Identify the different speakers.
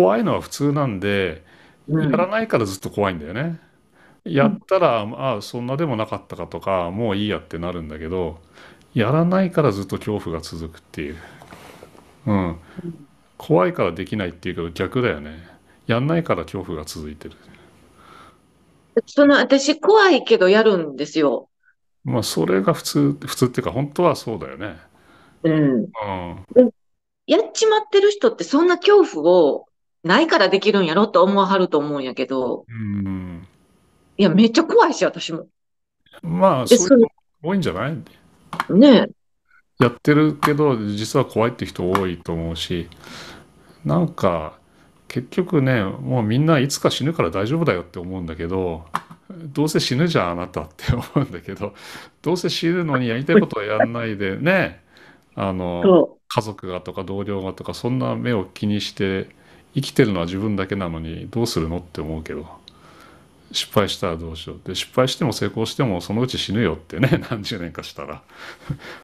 Speaker 1: 怖いのは普通なんで、
Speaker 2: うん。
Speaker 1: やらないからずっと怖いんだよね。やったら、ああ、そんなでもなかったかとか、もういいやってなるんだけど、やらないからずっと恐怖が続くっていう。うん。怖いからできないっていうけど逆だよね。やんないから恐怖が続いてる。
Speaker 2: その、私怖いけどやるんですよ。
Speaker 1: まあ、それが普通、普通っていうか、本当はそうだよね。
Speaker 2: うん。
Speaker 1: うん。
Speaker 2: でやっちまってる人ってそんな恐怖をないからできるんやろと思わはると思うんやけど、
Speaker 1: うん。
Speaker 2: いや、めっちゃ怖いし、私も。
Speaker 1: まあ、
Speaker 2: で、
Speaker 1: そういう多いんじゃない？
Speaker 2: ね
Speaker 1: やってるけど、実は怖いって人多いと思うし、なんか、結局ね、もうみんないつか死ぬから大丈夫だよって思うんだけど、どうせ死ぬじゃん、あなたって思うんだけど、どうせ死ぬのにやりたいことはやんないでね、あの、
Speaker 2: そ
Speaker 1: 家族がとか同僚がとか、そんな目を気にして生きてるのは自分だけなのにどうするのって思うけど、失敗したらどうしよう。って、失敗しても成功してもそのうち死ぬよってね、何十年かしたら。